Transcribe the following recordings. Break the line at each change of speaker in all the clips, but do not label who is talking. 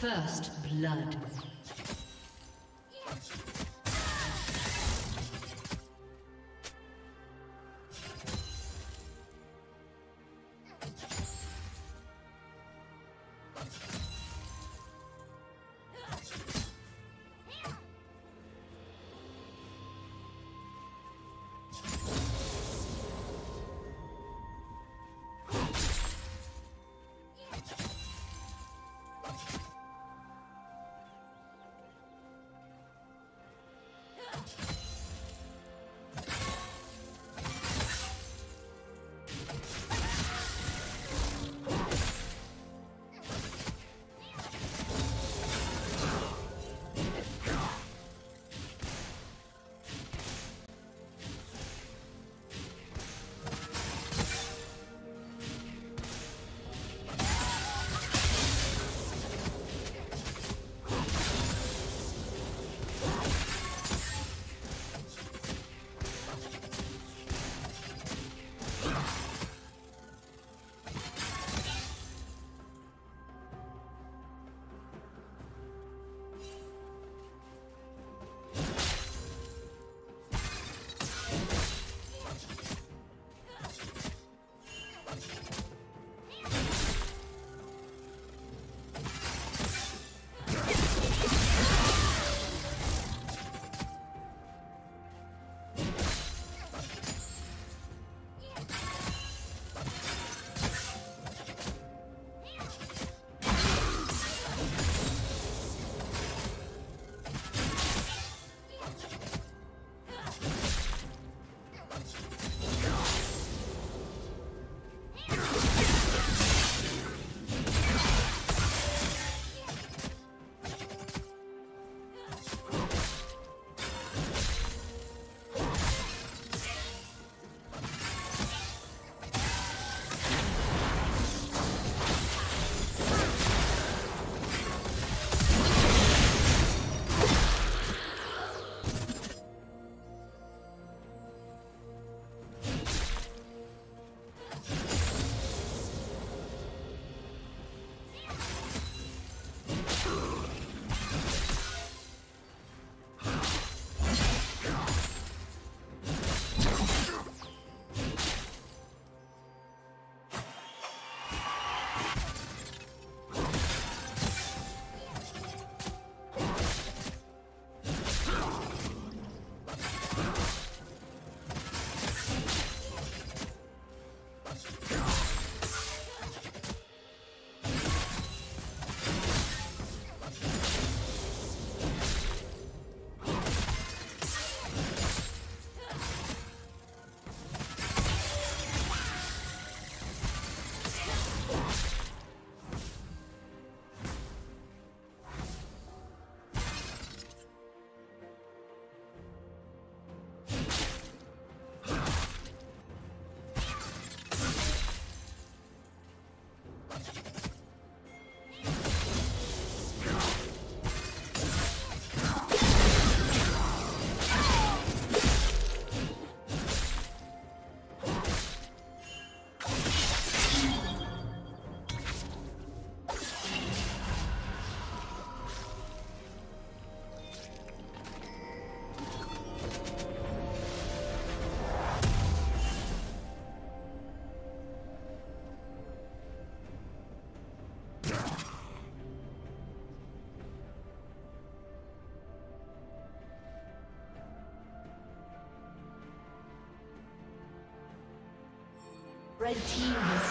First blood. Red team has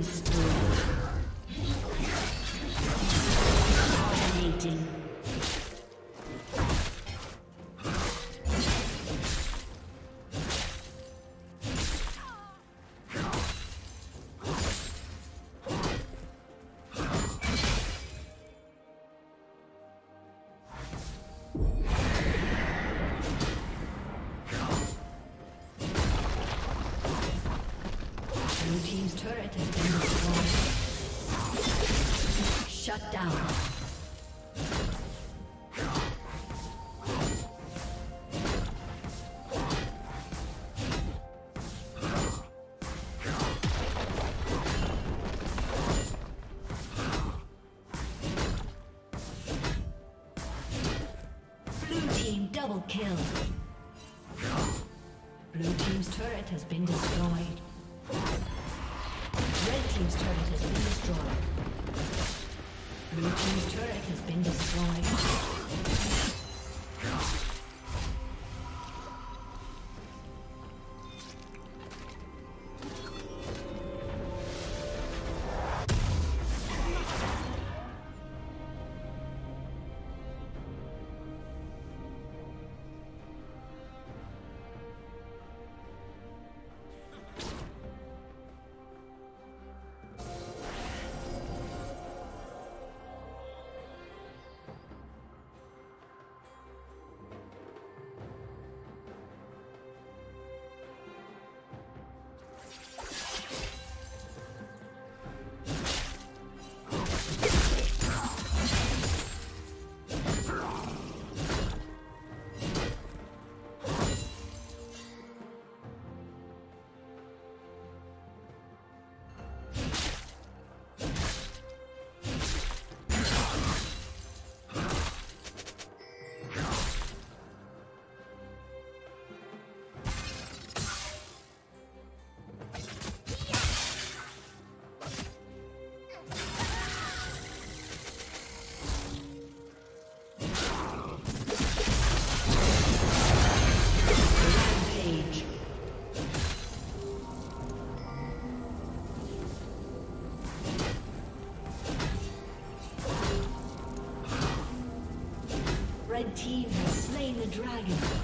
Killing Shut down. the dragon.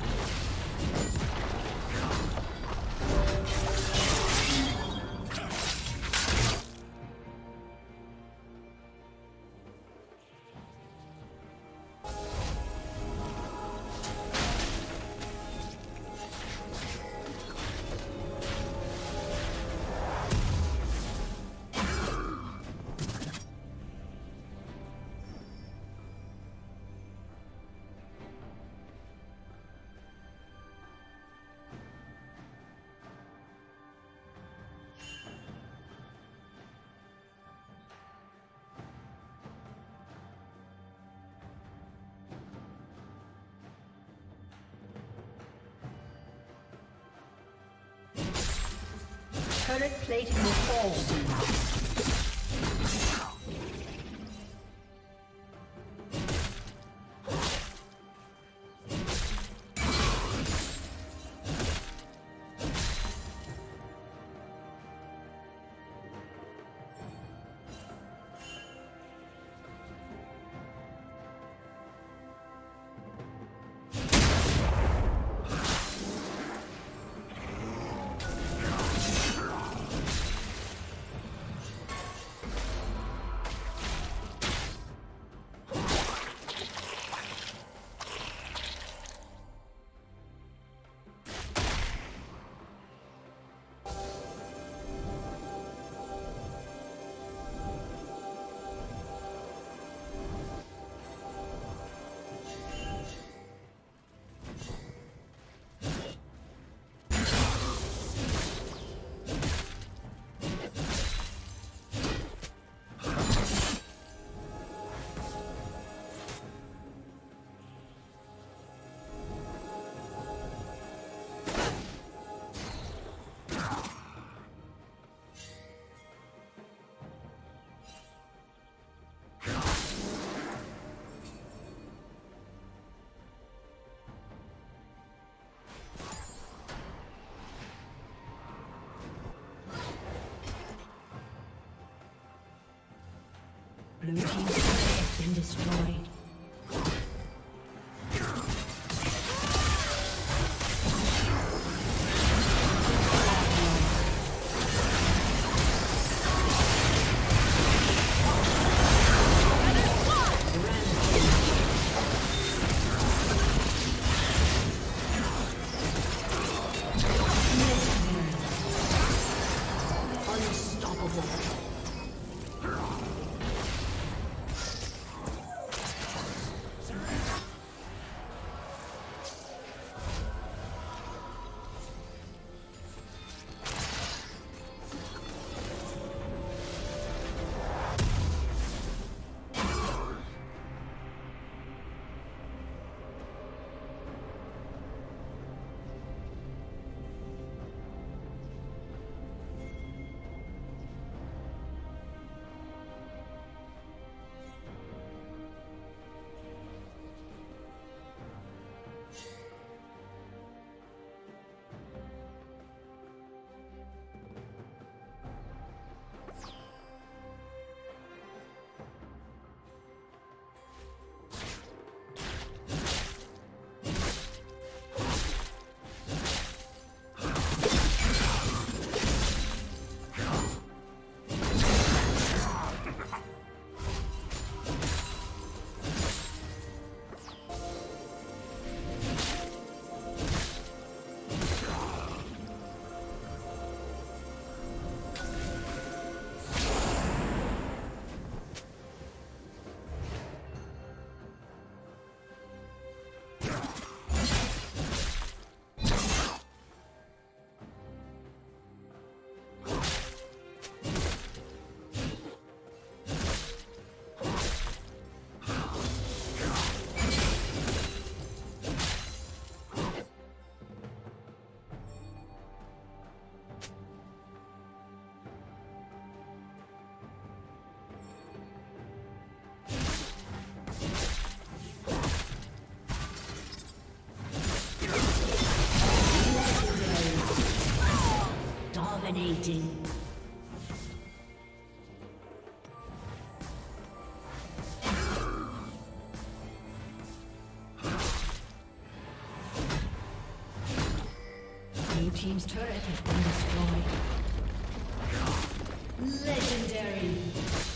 Turret in the fall soon. Blue team's turret has been destroyed. Dominating. Blue Team's turret has been destroyed. Legendary.